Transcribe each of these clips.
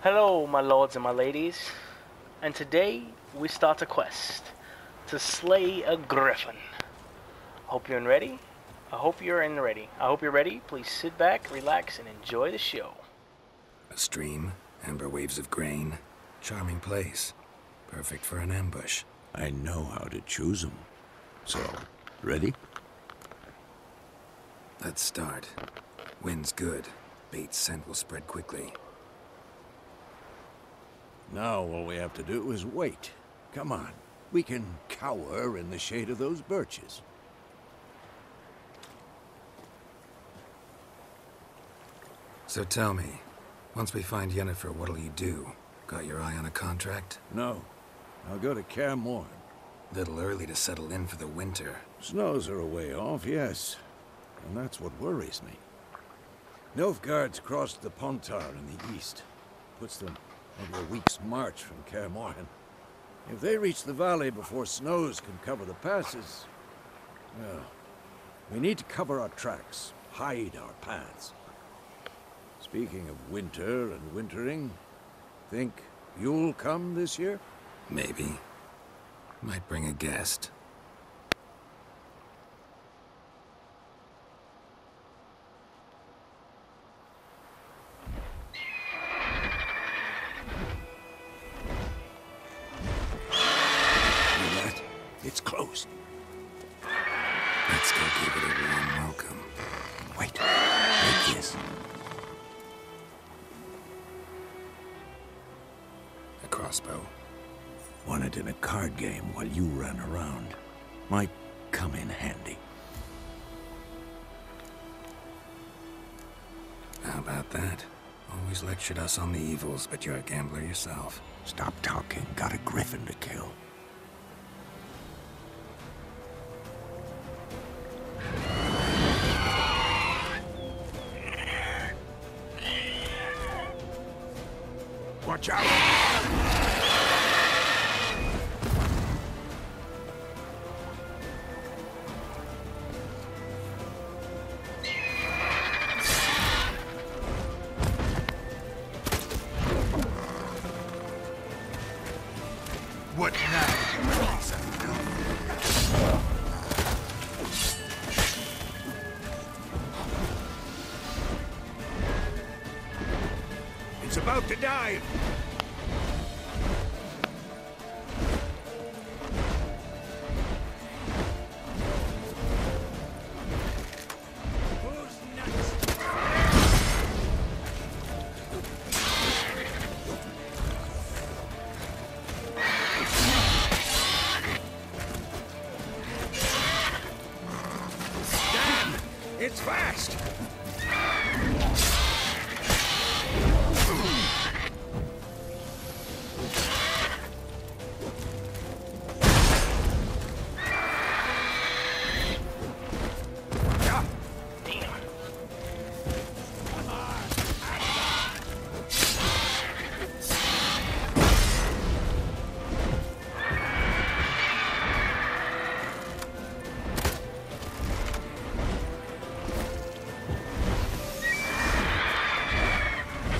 Hello, my lords and my ladies, and today we start a quest to slay a griffin. Hope you're in ready. I hope you're in ready. I hope you're ready. Please sit back, relax, and enjoy the show. A stream, amber waves of grain, charming place, perfect for an ambush. I know how to choose them. So, ready? Let's start. Wind's good. Bait's scent will spread quickly. Now all we have to do is wait. Come on. We can cower in the shade of those birches. So tell me, once we find Yennefer, what'll you do? Got your eye on a contract? No. I'll go to Kaer. Little early to settle in for the winter. Snows are a way off, yes. And that's what worries me. Nilfgaard's crossed the Pontar in the east. Puts them a week's march from Kaer Morhen. If they reach the valley before snows can cover the passes... Well, we need to cover our tracks, hide our paths. Speaking of winter and wintering, think you'll come this year? Maybe. Might bring a guest. Crossbow. Won it in a card game while you ran around. Might come in handy. How about that? Always lectured us on the evils, but you're a gambler yourself. Stop talking. Got a griffin to kill. It's about to dive! It's fast!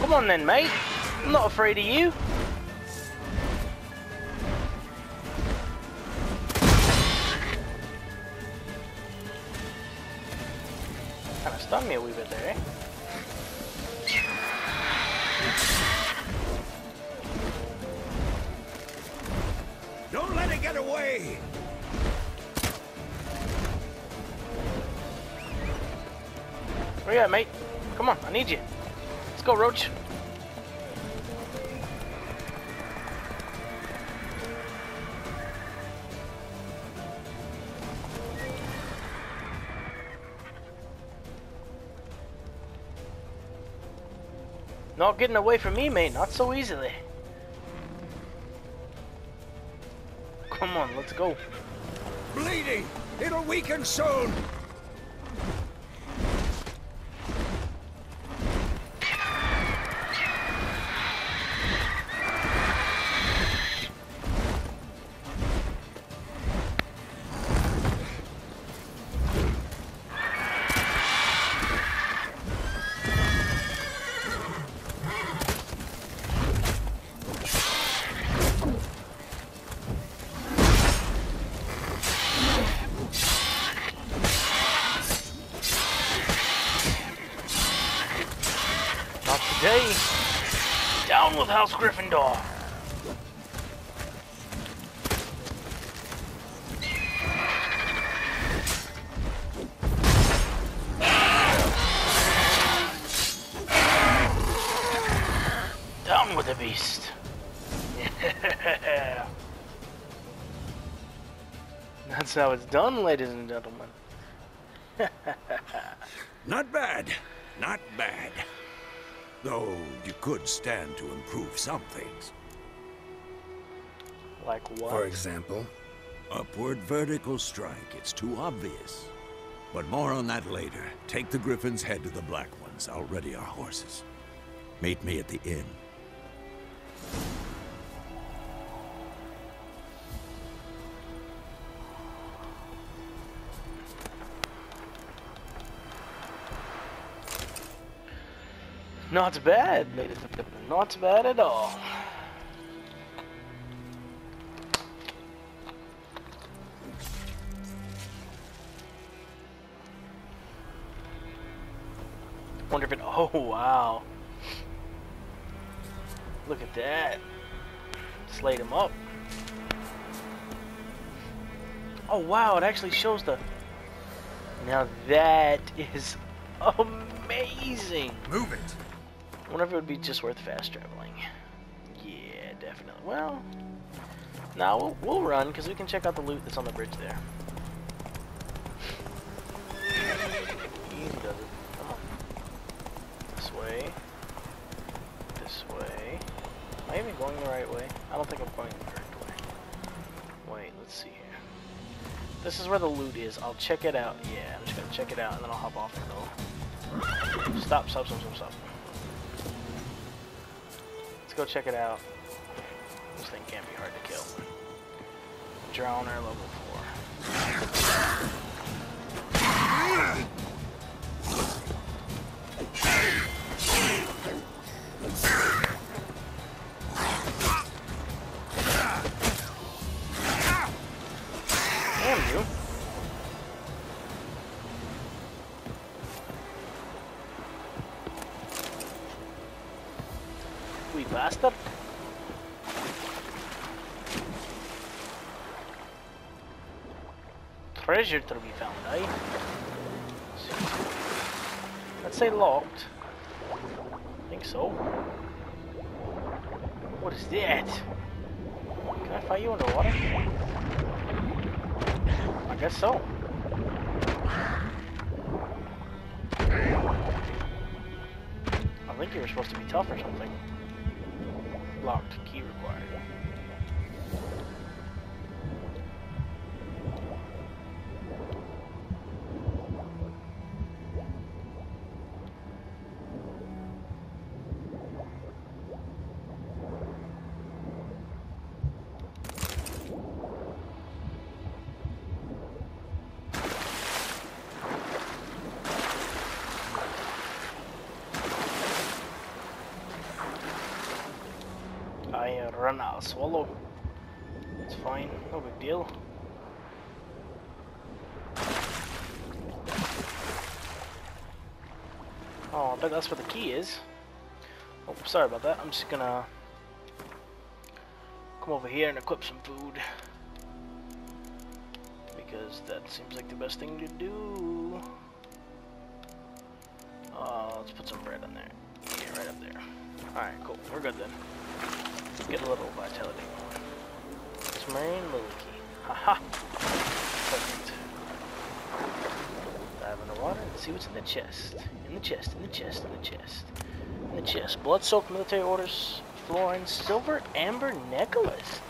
Come on then, mate. I'm not afraid of you. Kind of stung me a wee bit there, eh? Don't let it get away! Where you at, mate? Come on, I need you. Go, Roach. Not getting away from me, mate. Not so easily. Come on, let's go. Bleeding! It'll weaken soon! With House Gryffindor. Down with the beast. Yeah. That's how it's done, ladies and gentlemen. Not bad. Not bad. Though you could stand to improve some things. Like what? For example, Upward vertical strike, it's too obvious. But more on that later. Take the Griffin's head to the Black Ones. I'll ready our horses. Meet me at the inn. Not bad, ladies and gentlemen. Not bad at all. Wonder if it. Oh wow! Look at that. Slayed him up. Oh wow! It actually shows the. Now that is amazing. move it. I wonder if it would be just worth fast traveling. Yeah, definitely. Well, now we'll, we'll run because we can check out the loot that's on the bridge there. Easy does it. Come on. This way. This way. Am I even going the right way? I don't think I'm going the correct way. Wait, let's see here. This is where the loot is. I'll check it out. Yeah, I'm just gonna check it out and then I'll hop off and go. Stop, stop, stop, stop, stop. Go check it out. This thing can't be hard to kill. Drowner level 4. We bastard. Treasure to be found, eh? Let's say locked. I think so. What is that? Can I fight you underwater? I guess so. I think you were supposed to be tough or something. Locked. Key required. I run out of swallow. It's fine, no big deal. Oh, I bet that's where the key is. Oh, sorry about that. I'm just gonna come over here and equip some food. Because that seems like the best thing to do. Uh, let's put some bread in there. Yeah, right up there. Alright, cool. We're good then. Get a little vitality going. Submarine lily key. Haha! Perfect. Dive in the water and see what's in the chest. In the chest, in the chest, in the chest. In the chest. Blood-soaked military orders, fluorine, silver, amber necklace.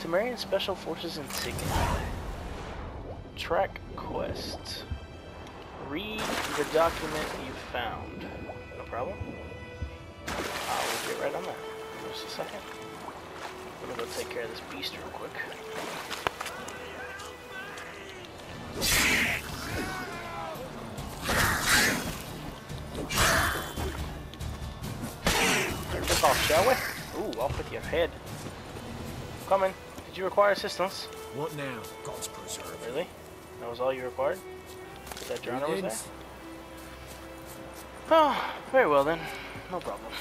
Temerian Special Forces insignia. Track quest. Read the document you found. No problem. Uh, we'll get right on that. Just a second. I'm gonna go take care of this beast real quick. Kick off, shall we? Ooh, off with your head. Coming. Did you require assistance? What now? God's preserve. Really? That was all you required? That drowner was there? Oh, very well then. No problem.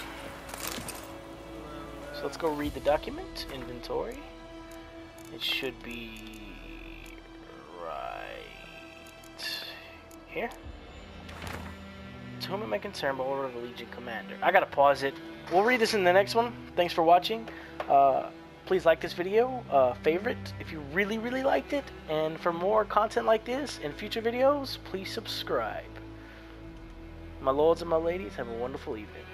So let's go read the document. Inventory. It should be right here. To whom am I concerned by order of the Legion Commander? I gotta pause it. We'll read this in the next one. Thanks for watching. Uh, please like this video, uh, favorite if you really, really liked it. And for more content like this and future videos, please subscribe. My lords and my ladies, have a wonderful evening.